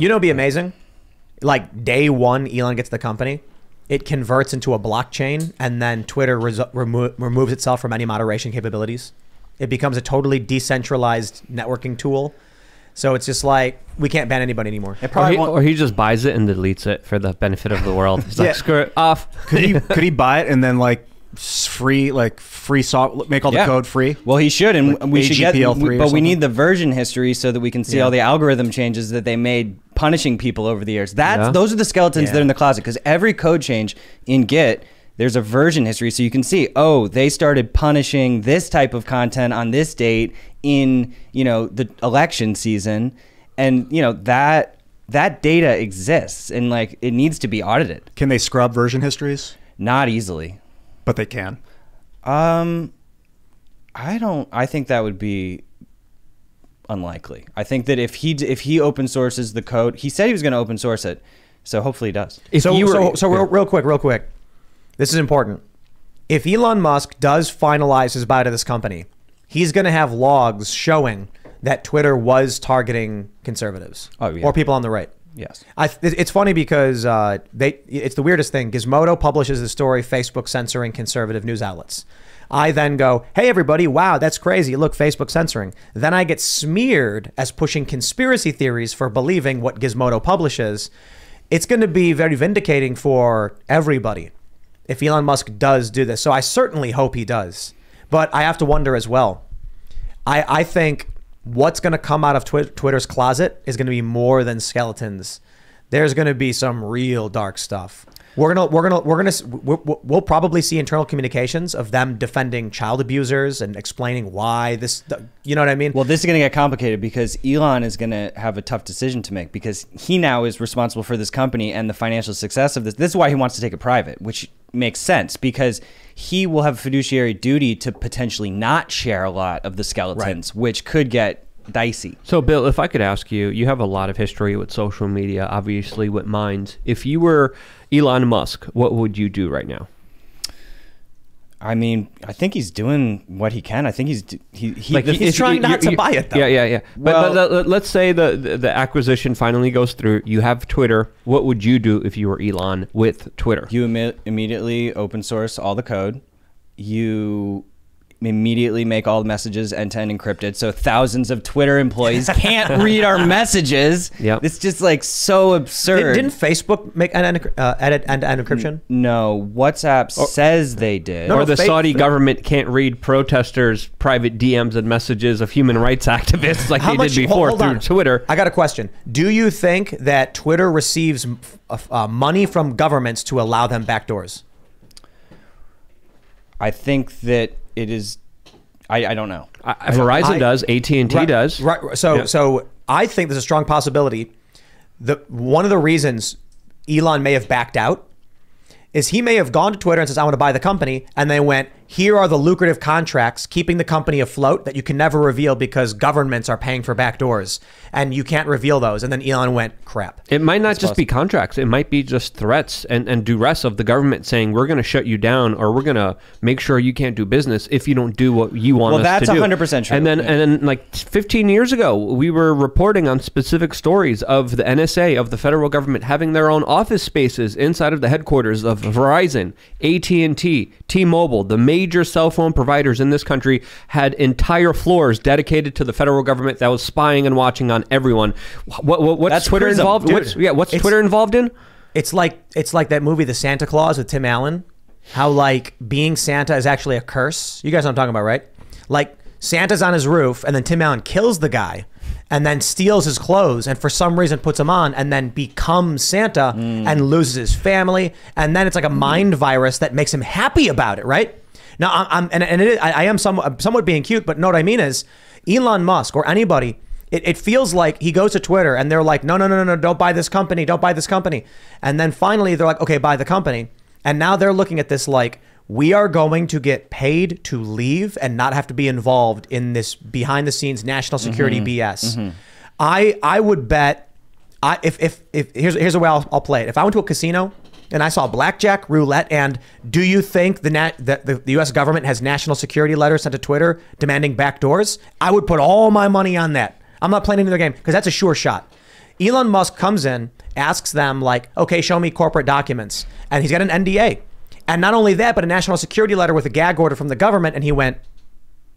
You know, it'd be amazing. Like day one, Elon gets the company. It converts into a blockchain, and then Twitter reso- remo- removes itself from any moderation capabilities. It becomes a totally decentralized networking tool. So it's just like we can't ban anybody anymore. It Or he, or he just buys it and deletes it for the benefit of the world. He's Yeah. like, screw it off. Could he could he buy it and then like s- free like free soft make all the Yeah. code free? Well, he should, and Like we should get. AGPL3 we- or but we need the version history so that we can see Yeah. all the algorithm changes that they made punishing people over the years. That's Yeah. those are the skeletons that are in the closet because every code change in Git. There's a version history, so you can see. Oh, they started punishing this type of content on this date in you know the election season, and you know that that data exists and like it needs to be audited. Can they scrub version histories? Not easily. But they can. Um, I don't. I think that would be unlikely. I think that if he if he open sources the code, he said he was going to open source it, so hopefully he does. If so, you were- so, so real, real quick, real quick. This is important. If Elon Musk does finalize his buy to this company, he's going to have logs showing that Twitter was targeting conservatives Oh, yeah. or people on the right. Yes. I, it's funny because uh, they it's the weirdest thing. Gizmodo publishes the story Facebook censoring conservative news outlets. I then go, "Hey everybody, wow, that's crazy. Look, Facebook censoring." Then I get smeared as pushing conspiracy theories for believing what Gizmodo publishes. It's going to be very vindicating for everybody if Elon Musk does do this. So I certainly hope he does. But I have to wonder as well. I, I think what's going to come out of Twi- Twitter's closet is going to be more than skeletons. There's going to be some real dark stuff. We're gonna we're gonna we're gonna we'll, we'll probably see internal communications of them defending child abusers and explaining why this. You know what I mean? Well, this is to get complicated because Elon is to have a tough decision to make because he now is responsible for this company and the financial success of this. This is why he wants to take it private, which makes sense because he will have a fiduciary duty to potentially not share a lot of the skeletons, which could get dicey. So, Bill, if I could ask you, you have a lot of history with social media, obviously with Minds. If you were Elon Musk, what would you do right now? I mean, I think he's doing what he can. I think he's he, he Like if he's trying not to buy it, though. Yeah, yeah, yeah. But, Well- but let- let's say the, the the acquisition finally goes through. You have Twitter. What would you do if you were Elon with Twitter? You imme- immediately open source all the code. You immediately make all the messages end to end encrypted, so thousands of Twitter employees can't read our messages. Yep. it's just like so absurd. Did, not Facebook make an end, uh, edit end to end encryption? no, WhatsApp says they did. No, or no, the fake- Saudi government can't read protesters' private DMs and messages of human rights activists like How they much- did before hold through on. Twitter. I got a question. Do you think that Twitter receives uh, uh, money from governments to allow them backdoors? I think that it is. I, I don't know. I, Verizon I- does. AT and T Right, does. Right. So Yeah. so I think there's a strong possibility. The one of the reasons Elon may have backed out is he may have gone to Twitter and says, I want to buy the company. And they went, here are the lucrative contracts keeping the company afloat that you can never reveal because governments are paying for backdoors and you can't reveal those. And then Elon went, crap. It might not just be contracts. It might be just threats and, and duress of the government saying we're going to shut you down or we're going to make sure you can't do business if you don't do what you want Well, us that's to do. 100% true. And then Yeah. and then like 15 years ago, we were reporting on specific stories of the NSA of the federal government having their own office spaces inside of the headquarters of Verizon, AT&T, T-Mobile, the major cell phone providers in this country had entire floors dedicated to the federal government that was spying and watching on everyone. What, what what's That's Twitter prism, involved? What's, yeah, what's It's- Twitter involved in? It's like it's like that movie The Santa Clause with Tim Allen. How like being Santa is actually a curse. You guys know what I'm talking about, right? Like Santa's on his roof and then Tim Allen kills the guy and then steals his clothes and for some reason puts them on and then becomes Santa mm. and loses his family and then it's like a mind virus that makes him happy about it, right? Now I'm, I'm and, and it is, I, I am somewhat, I'm somewhat being cute, but know what I mean is Elon Musk or anybody it, it feels like he goes to Twitter and they're like, no, no, no, no, no, don't buy this company, don't buy this company. And then finally they're like, okay, buy the company. And now they're looking at this like, we are going to get paid to leave and not have to be involved in this behind the scenes national security mm-hmm. BS. Mm-hmm. I I would bet I if if if here's here's the way I'll, I'll play it. If I went to a casino and I saw blackjack, roulette, and do you think the nat that the, the U.S. government has national security letters sent to Twitter demanding backdoors? I would put all my money on that. I'm not playing another game because that's a sure shot. Elon Musk comes in, asks them like, "Okay, show me corporate documents," and he's got an NDA, and not only that, but a national security letter with a gag order from the government, and he went,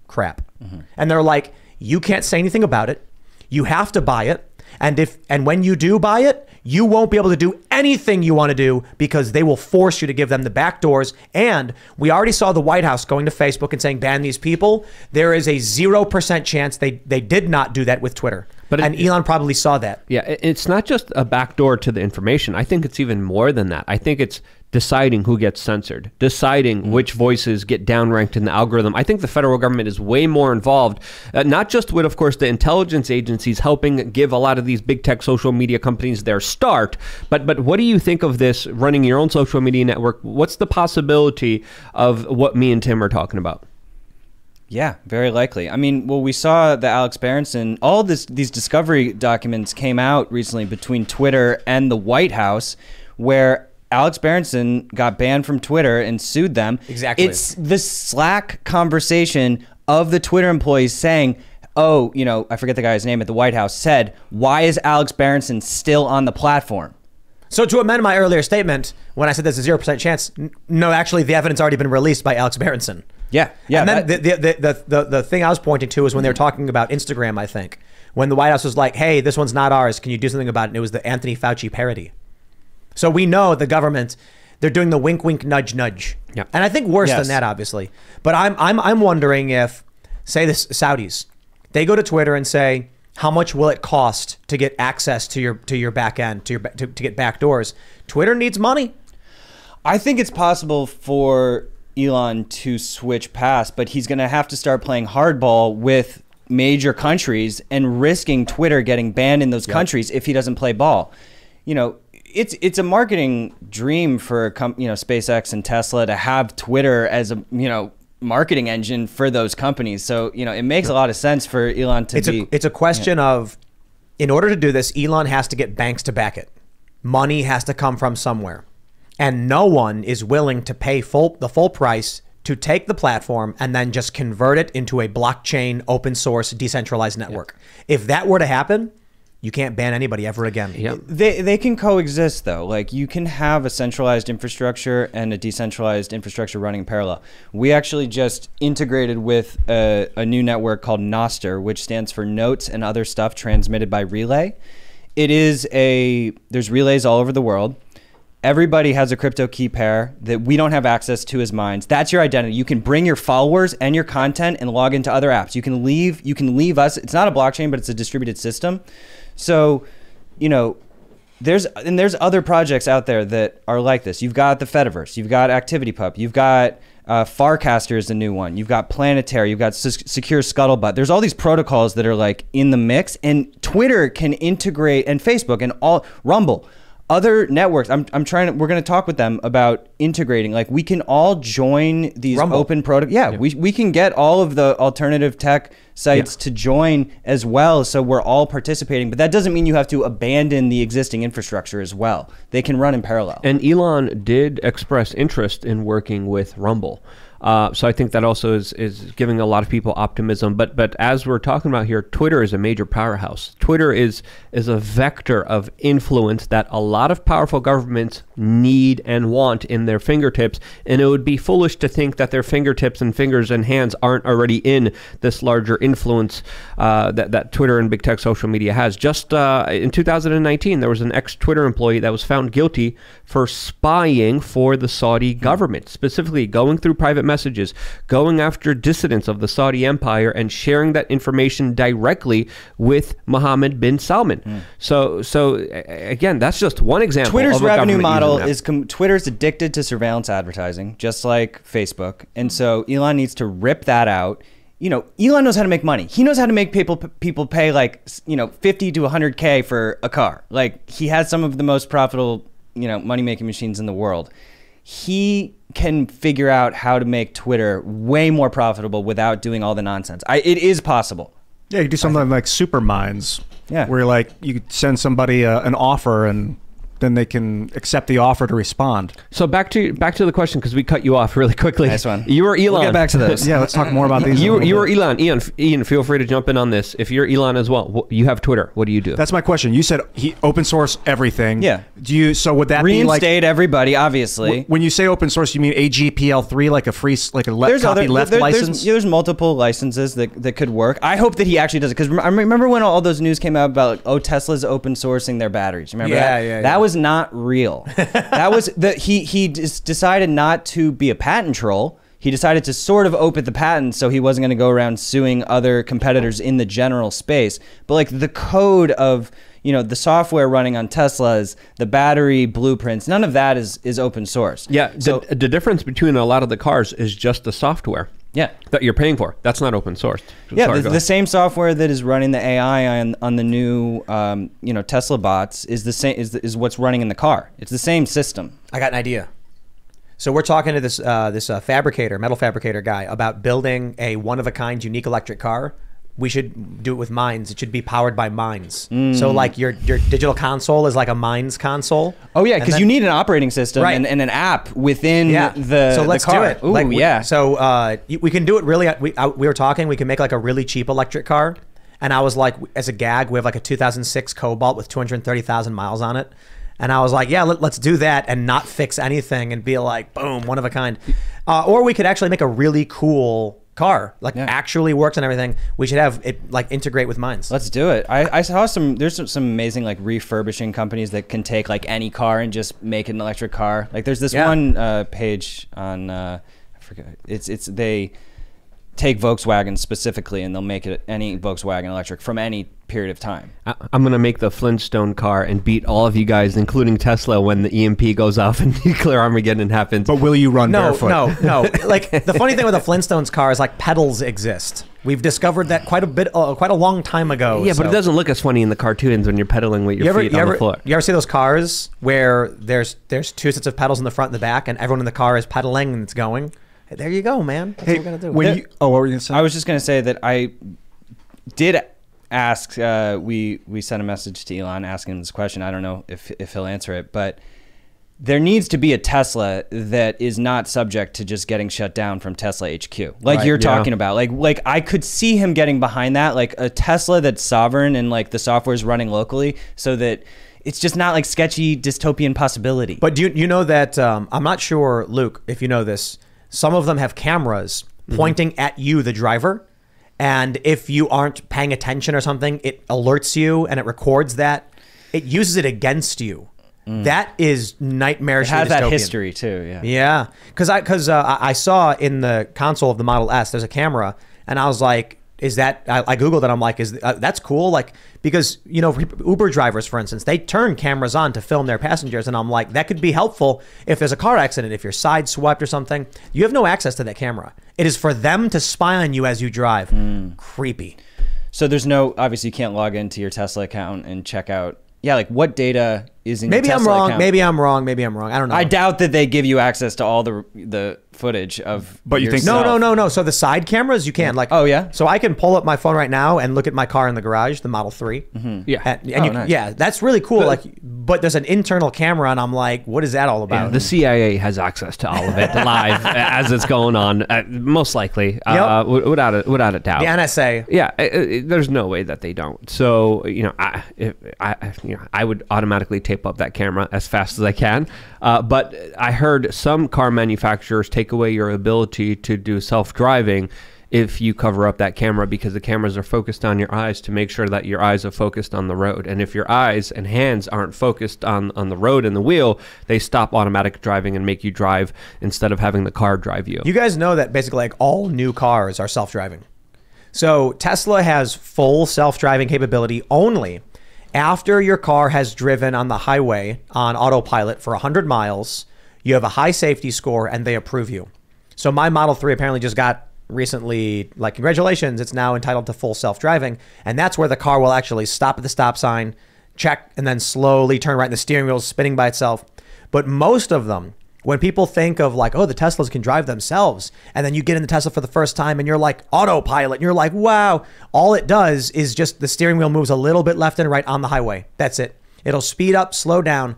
"Crap," mm-hmm. and they're like, "You can't say anything about it. You have to buy it, and if and when you do buy it." You won't be able to do anything you want to do because they will force you to give them the back doors. And we already saw the White House going to Facebook and saying ban these people. There is a zero percent chance they they did not do that with Twitter. But it- and Elon probably saw that. Yeah, it's not just a backdoor to the information. I think it's even more than that. I think it's deciding who gets censored, deciding which voices get downranked in the algorithm. I think the federal government is way more involved, uh, not just with, of course, the intelligence agencies helping give a lot of these big tech social media companies their start, but but what do you think of this running your own social media network? What's the possibility of what me and Tim are talking about? Yeah, very likely. I mean, well, we saw the Alex Berenson, all this these discovery documents came out recently between Twitter and the White House, where Alex Berenson got banned from Twitter and sued them. Exactly. It's the Slack conversation of the Twitter employees saying, "Oh, you know, I forget the guy's name at the White House said, why is Alex Berenson still on the platform?" So to amend my earlier statement, when I said there's a zero percent chance, no, actually the evidence already been released by Alex Berenson. Yeah, yeah. and then that- the, the, the, the, the thing I was pointing to is when they were talking about Instagram, I think, when the White House was like, hey, this one's not ours. Can you do something about it? And it was the Anthony Fauci parody. So we know the government, they're doing the wink, wink, nudge, nudge. Yeah. And I think worse Yes. than that, obviously. But I'm, I'm, I'm wondering if, say, the Saudis, they go to Twitter and say, how much will it cost to get access to your to your back end to your to, to get back doors? Twitter needs money. I think it's possible for Elon to switch past, but he's going to have to start playing hardball with major countries and risking Twitter getting banned in those countries if he doesn't play ball. You know, it's it's a marketing dream for com- you know SpaceX and Tesla to have Twitter as a you know marketing engine for those companies. So you know, it makes a lot of sense for Elon to It's be. a it's a question of, in order to do this, Elon has to get banks to back it. Money has to come from somewhere, and no one is willing to pay full the full price to take the platform and then just convert it into a blockchain, open source, decentralized network. If that were to happen, you can't ban anybody ever again. Yeah. They they can coexist though. Like you can have a centralized infrastructure and a decentralized infrastructure running in parallel. We actually just integrated with a, a new network called Nostr, which stands for Notes and Other Stuff Transmitted by Relay. It is a there's relays all over the world. Everybody has a crypto key pair that we don't have access to as Minds. That's your identity. You can bring your followers and your content and log into other apps. You can leave you can leave us. It's not a blockchain, but it's a distributed system. So, you know, there's and there's other projects out there that are like this. You've got the Fediverse, you've got ActivityPub, you've got uh, Farcaster is a new one. You've got Planetary, you've got S- Secure Scuttlebutt. There's all these protocols that are like in the mix, and Twitter can integrate, and Facebook and all Rumble, other networks. I'm, I'm trying to. We're going to talk with them about integrating. Like we can all join these Rumble. open protocols. Yeah, we we can get all of the alternative tech sites to join as well so we're all participating but that doesn't mean you have to abandon the existing infrastructure as well they can run in parallel And Elon did express interest in working with Rumble. Uh, so I think that also is, is giving a lot of people optimism. But but as we're talking about here, Twitter is a major powerhouse. Twitter is is a vector of influence that a lot of powerful governments need and want in their fingertips. And it would be foolish to think that their fingertips and fingers and hands aren't already in this larger influence uh, that that Twitter and big tech social media has. Just uh, in 2019, there was an ex-Twitter employee that was found guilty for spying for the Saudi government, specifically going through private messages, going after dissidents of the Saudi empire, and sharing that information directly with Mohammed bin Salman. Hmm. So, so again, that's just one example. twitter's revenue model is com- twitter's addicted to surveillance advertising just like facebook. And hmm. so elon needs to rip that out. You know elon knows how to make money. He knows how to make people people pay like you know 50 to 100k for a car. Like he has some of the most profitable you know money making machines in the world he can figure out how to make twitter way more profitable without doing all the nonsense I, it is possible Yeah, you do something like super Minds. Yeah. Where like you send somebody uh, an offer and then they can accept the offer to respond. So back to back to the question because we cut you off really quickly. Nice one. You were Elon. We'll get back to those. Yeah, let's talk more about these. You you were. Elon. Ian, Ian, feel free to jump in on this. If you're Elon as well, you have Twitter. What do you do? That's my question. You said he open source everything. Yeah. Do you? So would that be like everybody, obviously. wh- when you say open source, you mean AGPL3, like a free, like a le- there's copy other left there- license? There's, there's multiple licenses that, that could work. I hope that he actually does it because I remember when all those news came out about like, oh Tesla's open sourcing their batteries. Remember Yeah, that? yeah, That yeah. Was not real. that was that he he just decided not to be a patent troll. He decided to sort of open the patent so he wasn't going to go around suing other competitors in the general space. But like the code of you know the software running on Teslas, the battery blueprints, none of that is is open source. yeah. So the, the difference between a lot of the cars is just the software yeah. that you're paying for. That's not open source. Yeah, Sorry, the, the same software that is running the AI on, on the new um, you know Tesla bots is the same is, the, is what's running in the car. It's the same system. I got an idea. So we're talking to this uh, this uh, fabricator, metal fabricator guy, about building a one of a kind, unique electric car. We should do it with Minds. It should be powered by Minds. Mm. So like your your digital console is like a Minds console. Oh yeah, because you need an operating system Right. and, and an app within yeah. the so let's the do it. Ooh, Like, we- yeah. So uh, we can do it really. We uh, we were talking. We can make like a really cheap electric car. And I was like, as a gag, we have like a 2006 Cobalt with 230,000 miles on it. And I was like, yeah, let, us do that and not fix anything and be like, boom, one of a kind. Uh, or we could actually make a really cool car, like Yeah. actually works and everything. We should have it like integrate with Minds. Let's do it. I, I saw some. There's some, some amazing like refurbishing companies that can take like any car and just make an electric car. Like there's this Yeah. one uh, page on uh, I forget. It's it's they take Volkswagen specifically and they'll make it any Volkswagen electric from any period of time. I- I'm gonna make the Flintstone car and beat all of you guys, including Tesla, when the EMP goes off and nuclear Armageddon happens. but will you run No, barefoot? no, no. no. Like the funny thing with the Flintstones car is like pedals exist. We've discovered that quite a bit, uh, quite a long time ago. yeah, but it doesn't look as funny in the cartoons when you're pedaling with your You ever, feet you on ever, the floor. you ever see those cars where there's there's two sets of pedals in the front and the back, and everyone in the car is pedaling and it's going? There you go, man. That's Hey, what we're gonna do. when you, oh, what were you gonna say? I was just gonna say that I did ask. Uh, we we sent a message to Elon asking him this question. I don't know if if he'll answer it, but there needs to be a Tesla that is not subject to just getting shut down from Tesla HQ, like Right, you're yeah. talking about. Like like I could see him getting behind that, like a Tesla that's sovereign and like the software is running locally, so that it's just not like sketchy dystopian possibility. but do you you know that um, I'm not sure, Luke, if you know this. Some of them have cameras Mm-hmm. pointing at you, the driver, and if you aren't paying attention or something, it alerts you and it records that. It uses it against you. That is nightmarish. Mm. it has that history too. Yeah. Yeah, because I because uh, I I saw in the console of the Model S there's a camera, and I was like, "Is that?" I, I googled it. I'm like, "Is uh, that's cool?" Like because you know Uber drivers, for instance, they turn cameras on to film their passengers, and I'm like, that could be helpful if there's a car accident, if you're sideswept or something. You have no access to that camera. It is for them to spy on you as you drive. Mm. Creepy. So there's no obviously you can't log into your Tesla account and check out. Yeah, like what data is in Maybe I'm wrong. account? Maybe I'm wrong. Maybe I'm wrong. I don't know. I doubt that they give you access to all the the footage of. But you think- No, yourself. no, no, no. So the side cameras you can like. Oh, yeah? So I can pull up my phone right now and look at my car in the garage, the Model 3 Yeah. And, and Oh, you, nice. yeah, that's really cool. like, but there's an internal camera, and I'm like, what is that all Yeah, about? the CIA has access to all of it live as it's going on, uh, most likely, uh, Yep. w- without a, without a doubt. the NSA. Yeah, i i there's no way that they don't. So you know, I, if, I, I- you know, I would automatically tape up that camera as fast as I can. Uh, but I heard some car manufacturers take away your ability to do self-driving if you cover up that camera because the cameras are focused on your eyes to make sure that your eyes are focused on the road. And if your eyes and hands aren't focused on on the road and the wheel, they stop automatic driving and make you drive instead of having the car drive you. You guys know that basically like all new cars are self-driving. So Tesla has full self-driving capability only after your car has driven on the highway on autopilot for 100 miles. You have a high safety score and they approve you. So my Model 3 apparently just got recently like congratulations, it's now entitled to full self-driving and that's where the car will actually stop at the stop sign, check and then slowly turn right and the steering wheel is spinning by itself. But most of them when people think of like, oh, the Teslas can drive themselves, and then you get in the Tesla for the first time and you're like autopilot, and you're like, wow, all it does is just the steering wheel moves a little bit left and right on the highway. That's it. It'll speed up, slow down.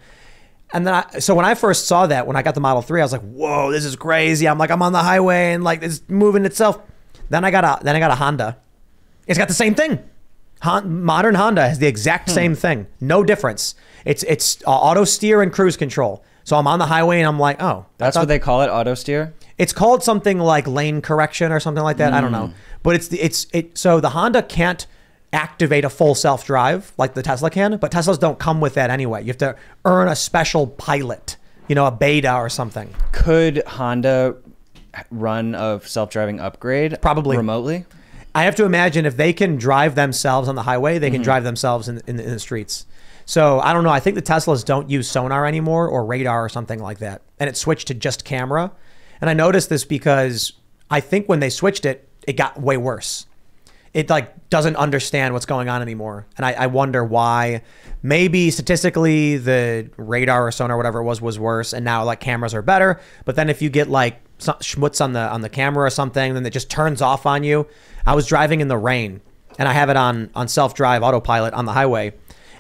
And then I, so when I first saw that, when I got the Model 3, I was like, whoa, this is crazy. I'm like, I'm on the highway and like it's moving itself. Then I got a, then I got a Honda. It's got the same thing. Hon- modern Honda has the exact Hmm. same thing. No difference. It's, it's uh, auto steer and cruise control. So I'm on the highway and I'm like, oh, That's what they call it, auto steer. it's called something like lane correction or something like that. I don't know. But it's the it's it so the Honda can't activate a full self drive like the Tesla can, but Teslas don't come with that anyway. You have to earn a special pilot, you know, a beta or something. Could Honda run a self-driving upgrade Probably. remotely? I have to imagine if they can drive themselves on the highway, they can mm-hmm. drive themselves in, in, in the streets. So I don't know. I think the Teslas don't use sonar anymore or radar or something like that. And it switched to just camera. And I noticed this because I think when they switched it, it got way worse. It like doesn't understand what's going on anymore. And I, I wonder why. Maybe statistically the radar or sonar, whatever it was, was worse. And now like cameras are better. But then if you get like schmutz on the on the camera or something, then it just turns off on you. I was driving in the rain and I have it on on self drive autopilot on the highway,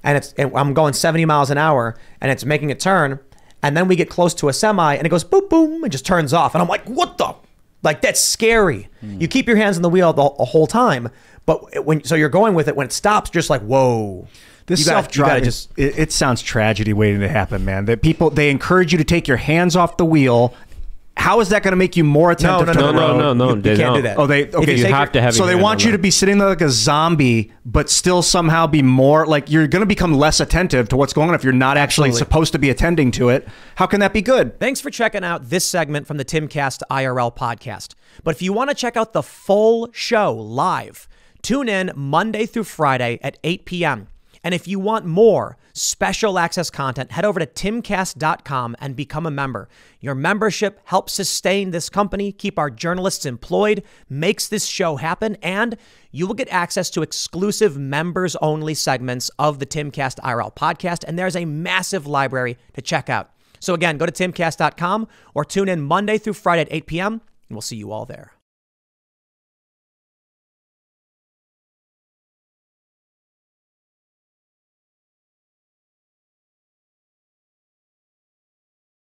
and it's and I'm going 70 miles an hour and it's making a turn, and then we get close to a semi and it goes boom boom and just turns off, and I'm like, what the? Like that's scary. Mm. You keep your hands on the wheel the, the whole time, but when so you're going with it when it stops, just like whoa. This You self driving just it, it sounds tragedy waiting to happen, man. That people they encourage you to take your hands off the wheel. How is that going to make you more attentive no, to no, the No, road? no, no, no. You they can't don't. do that. Oh, they If okay. you You have to have. so your they hand want on you to be sitting there like a zombie, but still somehow be more like you're going to become less attentive to what's going on if you're not actually Absolutely. supposed to be attending to it. How can that be good? Thanks for checking out this segment from the Timcast IRL podcast. But if you want to check out the full show live, tune in Monday through Friday at 8 p.m. And if you want more special access content, head over to timcast.com and become a member. Your membership helps sustain this company, keep our journalists employed, makes this show happen, and you will get access to exclusive members only segments of the Timcast IRL podcast. And there's a massive library to check out. So again, go to timcast.com or tune in Monday through Friday at 8 p.m. and we'll see you all there.